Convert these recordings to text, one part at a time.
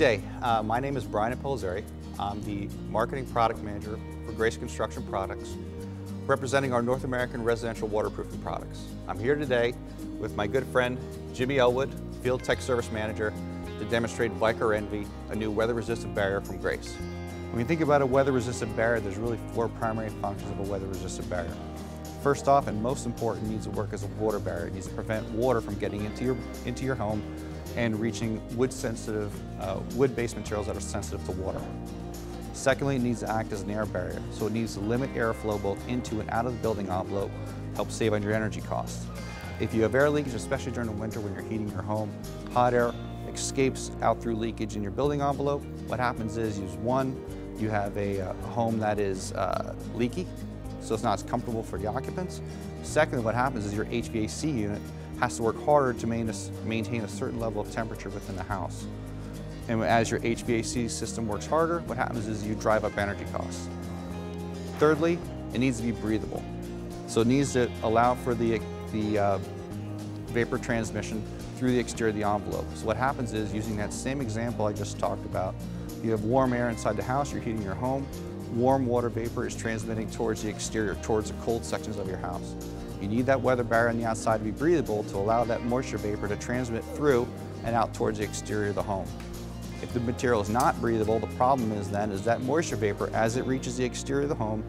day. Uh, my name is Brian Pellizzeri. I'm the Marketing Product Manager for Grace Construction Products, representing our North American residential waterproofing products. I'm here today with my good friend Jimmy Elwood, Field Tech Service Manager, to demonstrate Vycor enV, a new weather-resistant barrier from Grace. When you think about a weather-resistant barrier, there's really four primary functions of a weather-resistant barrier. First off, and most important, needs to work as a water barrier. It needs to prevent water from getting into your, into your home and reaching wood-sensitive, uh, wood-based materials that are sensitive to water. Secondly, it needs to act as an air barrier, so it needs to limit airflow both into and out of the building envelope, help save on your energy costs. If you have air leakage, especially during the winter when you're heating your home, hot air escapes out through leakage in your building envelope. What happens is, use one, you have a, a home that is uh, leaky, so it's not as comfortable for the occupants. Secondly, what happens is your HVAC unit has to work harder to maintain a certain level of temperature within the house. And as your HVAC system works harder, what happens is you drive up energy costs. Thirdly, it needs to be breathable. So it needs to allow for the, the uh, vapor transmission through the exterior of the envelope. So what happens is, using that same example I just talked about, you have warm air inside the house, you're heating your home, warm water vapor is transmitting towards the exterior, towards the cold sections of your house. You need that weather barrier on the outside to be breathable to allow that moisture vapor to transmit through and out towards the exterior of the home. If the material is not breathable, the problem is then is that moisture vapor, as it reaches the exterior of the home,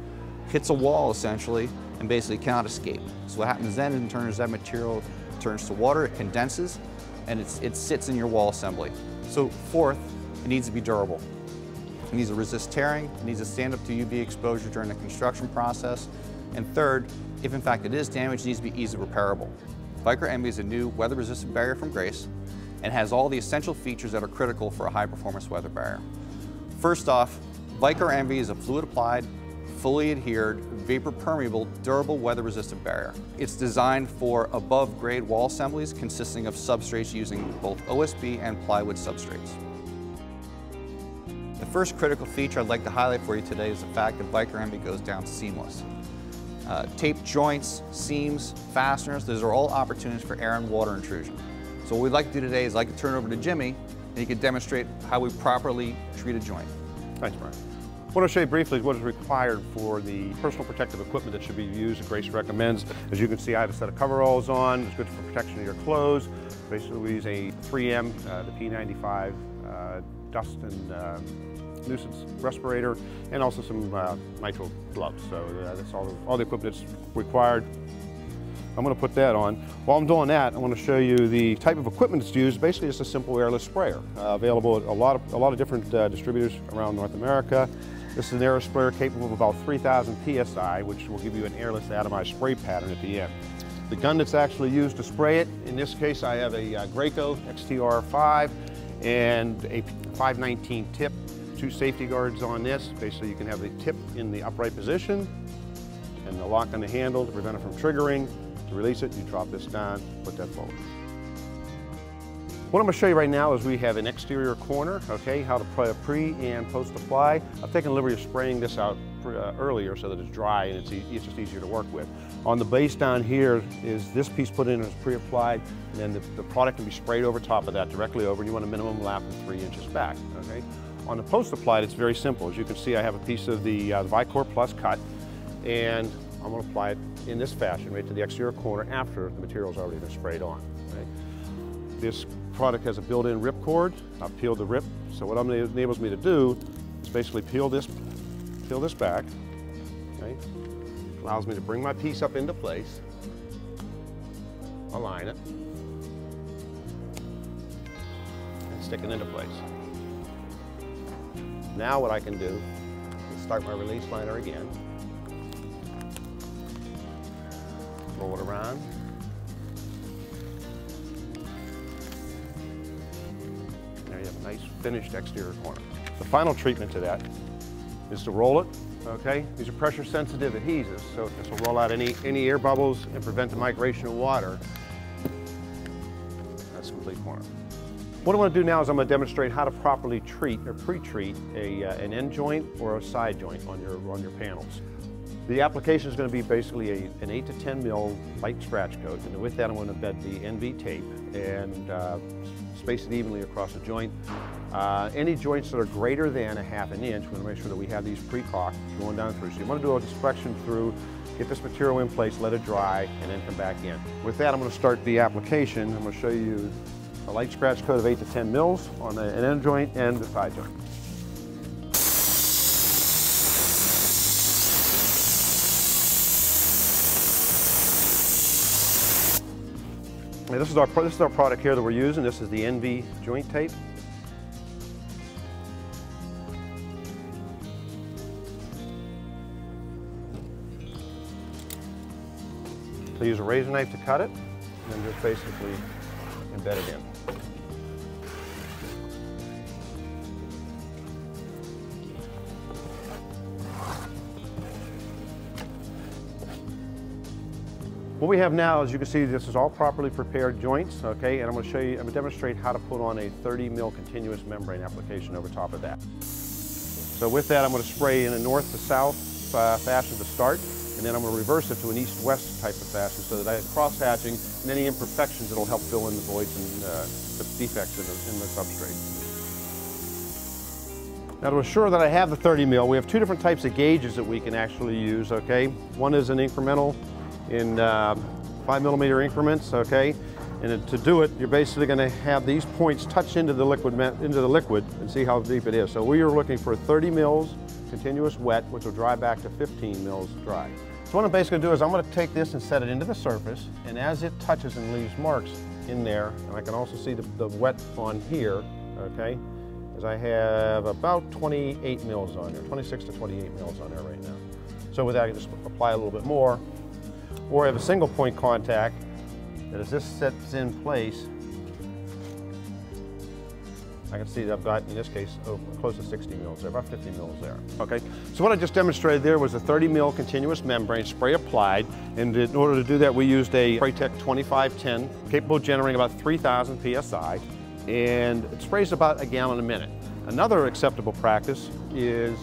hits a wall essentially and basically cannot escape. So what happens then in turn is that material turns to water, it condenses, and it sits in your wall assembly. So fourth, it needs to be durable. It needs to resist tearing, it needs to stand up to UV exposure during the construction process, and third, if in fact it is damaged, it needs to be easily repairable. Vycor enV is a new weather-resistant barrier from Grace and has all the essential features that are critical for a high-performance weather barrier. First off, Vycor enV is a fluid-applied, fully adhered, vapor-permeable, durable weather-resistant barrier. It's designed for above-grade wall assemblies consisting of substrates using both OSB and plywood substrates. The first critical feature I'd like to highlight for you today is the fact that Vycor enV goes down seamless. Uh, taped joints, seams, fasteners, those are all opportunities for air and water intrusion. So what we'd like to do today is I'd like to turn over to Jimmy and he can demonstrate how we properly treat a joint. Thanks, Brian. I want to show you briefly what is required for the personal protective equipment that should be used and Grace recommends. As you can see, I have a set of coveralls on. It's good for protection of your clothes. Basically, we use a 3M, uh, the P95 uh, dust and uh, nuisance respirator, and also some uh, nitrile gloves. So uh, that's all the, all the equipment that's required. I'm going to put that on. While I'm doing that, I want to show you the type of equipment that's used. Basically, it's a simple airless sprayer, uh, available at a lot of, a lot of different uh, distributors around North America. This is an air sprayer capable of about 3,000 psi, which will give you an airless atomized spray pattern at the end. The gun that's actually used to spray it, in this case I have a uh, Graco XTR5 and a 519 tip two safety guards on this. Basically, you can have the tip in the upright position and the lock on the handle to prevent it from triggering. To release it, you drop this down, put that forward. What I'm going to show you right now is we have an exterior corner, okay, how to pre and post apply. I've taken the liberty of spraying this out uh, earlier so that it's dry and it's, e it's just easier to work with. On the base down here is this piece put in as pre-applied and then the, the, product can be sprayed over top of that directly over and you want a minimum lap of three inches back, okay? On the post applied, it's very simple. As you can see, I have a piece of the, uh, the Vycor Plus cut, and I'm going to apply it in this fashion, right to the exterior corner after the material's already been sprayed on. This product has a built-in rip cord. I've peeled the rip, so what it enables me to do is basically peel this, peel this back? Allows me to bring my piece up into place, align it, and stick it into place. Now what I can do is start my release liner again. Roll it around. There you have a nice finished exterior corner. The final treatment to that is to roll it, okay? These are pressure sensitive adhesives, so this will roll out any, any air bubbles and prevent the migration of water. That's complete corner. What I want to do now is I'm going to demonstrate how to properly treat or pre-treat a, uh, an end joint or a side joint on your, on your panels. The application is going to be basically a, an 8 to 10 mil light scratch coat, and with that I'm going to embed the enV tape and uh, space it evenly across the joint. Uh, any joints that are greater than a half an inch, we want to make sure that we have these pre-caulked going down through. So you want to do an inspection through, get this material in place, let it dry, and then come back in. With that, I'm going to start the application. I'm going to show you a light scratch coat of 8 to 10 mils on an end joint and the side joint. this is our this is our product here that we're using. This is the enV joint tape. So use a razor knife to cut it, and then just basically embed it in. What we have now, as you can see, this is all properly prepared joints, okay? And I'm gonna show you, I'm gonna demonstrate how to put on a 30 mil continuous membrane application over top of that. So with that, I'm gonna spray in a north to south uh, fashion to start and then I'm going to reverse it to an east-west type of fashion so that I have cross-hatching and any imperfections that will help fill in the voids and uh, the defects in the, in the substrate. Now to assure that I have the 30 mil, we have two different types of gauges that we can actually use, okay? One is an incremental in uh, five millimeter increments, okay? And to do it, you're basically going to have these points touch into the liquid into the liquid and see how deep it is. So we are looking for 30 mils continuous wet, which will dry back to 15 mils dry. So what I'm basically going to do is I'm going to take this and set it into the surface, and as it touches and leaves marks in there, and I can also see the, the wet on here, okay, as I have about 28 mils on there, 26 to 28 mils on there right now. So with that, I can just apply a little bit more, or I have a single point contact that as this sets in place, I can see that I've got, in this case, oh, close to 60 mils there, about 50 mils there. Okay, so what I just demonstrated there was a 30 mil continuous membrane spray applied, and in order to do that, we used a Spraytech 2510, capable of generating about 3,000 PSI, and it sprays about a gallon a minute. Another acceptable practice is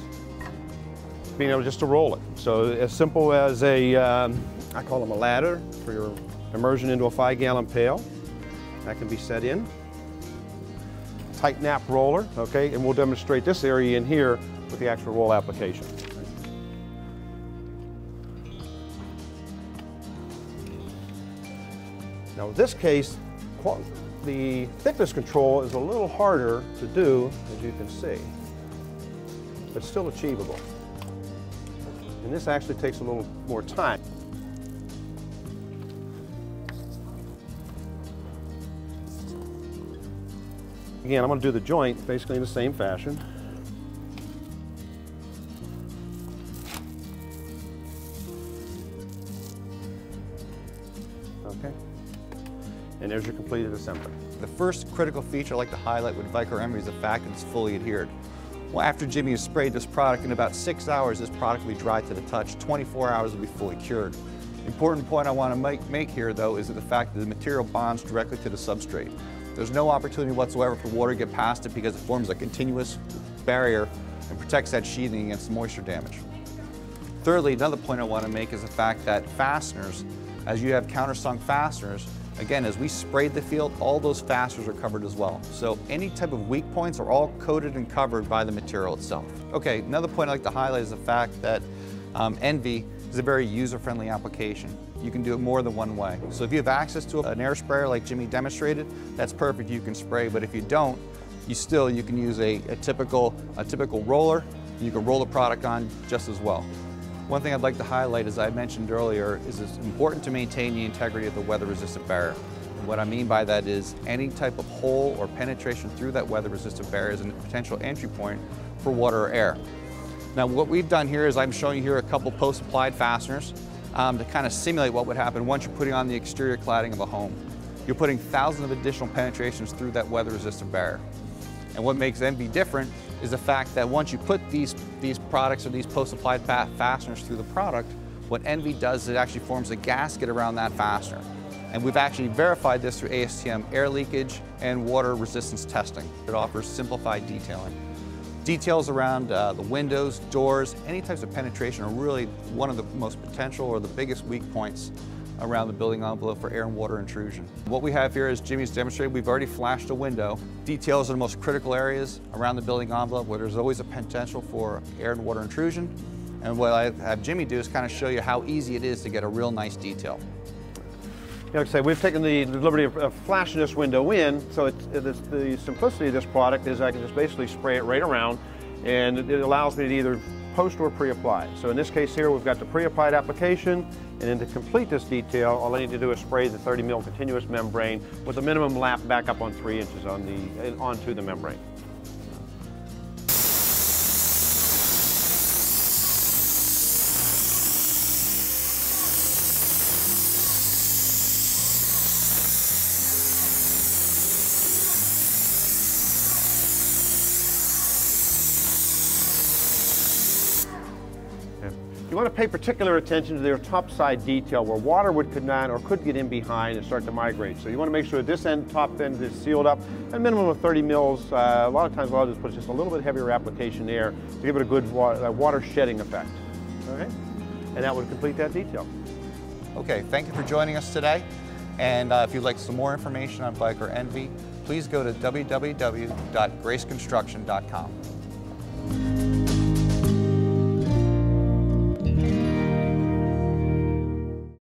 being able just to roll it. So as simple as a, um, I call them a ladder for your immersion into a five gallon pail. That can be set in tight nap roller, okay? And we'll demonstrate this area in here with the actual roll application. Now in this case, the thickness control is a little harder to do, as you can see, but still achievable. And this actually takes a little more time. Again, I'm going to do the joint basically in the same fashion. Okay. And there's your completed assembly. The first critical feature I'd like to highlight with Vycor enV is the fact that it's fully adhered. Well, after Jimmy has sprayed this product, in about six hours, this product will be dry to the touch. 24 hours will be fully cured. Important point I want to make, make here, though, is the fact that the material bonds directly to the substrate. There's no opportunity whatsoever for water to get past it because it forms a continuous barrier and protects that sheathing against moisture damage. Thirdly, another point I want to make is the fact that fasteners, as you have countersunk fasteners, again, as we sprayed the field, all those fasteners are covered as well. So any type of weak points are all coated and covered by the material itself. Okay, another point I'd like to highlight is the fact that um, enV is a very user-friendly application. You can do it more than one way. So if you have access to an air sprayer like Jimmy demonstrated, that's perfect, you can spray. But if you don't, you still, you can use a, a typical, a typical roller. You can roll the product on just as well. One thing I'd like to highlight, as I mentioned earlier, is it's important to maintain the integrity of the weather-resistant barrier. What I mean by that is any type of hole or penetration through that weather-resistant barrier is a potential entry point for water or air. Now what we've done here is I'm showing you here a couple post-applied fasteners um, to kind of simulate what would happen once you're putting on the exterior cladding of a home. You're putting thousands of additional penetrations through that weather-resistant barrier. And what makes enV different is the fact that once you put these, these products or these post-applied fasteners through the product, what enV does is it actually forms a gasket around that fastener. And we've actually verified this through ASTM air leakage and water resistance testing. It offers simplified detailing. Details around uh, the windows, doors, any types of penetration are really one of the most potential or the biggest weak points around the building envelope for air and water intrusion. What we have here, as Jimmy's demonstrated, we've already flashed a window. Details are the most critical areas around the building envelope where there's always a potential for air and water intrusion. And what I have Jimmy do is kind of show you how easy it is to get a real nice detail. Like I say, we've taken the, liberty of, flashing this window in, so it's, it's, the simplicity of this product is I can just basically spray it right around, and it, it allows me to either post or pre-apply. So in this case here, we've got the pre-applied application, and then to complete this detail, all I need to do is spray the 30 mil continuous membrane with a minimum lap back up on three inches on the, onto the membrane. You want to pay particular attention to their top side detail where water would could not or could get in behind and start to migrate. So you want to make sure this end, top end is sealed up, a minimum of 30 mils. Uh, a lot of times, of this puts just a little bit heavier application there to give it a good water, uh, water shedding effect. Okay, and that would complete that detail. Okay, thank you for joining us today. And uh, if you'd like some more information on Vycor enV, please go to www.graceconstruction.com.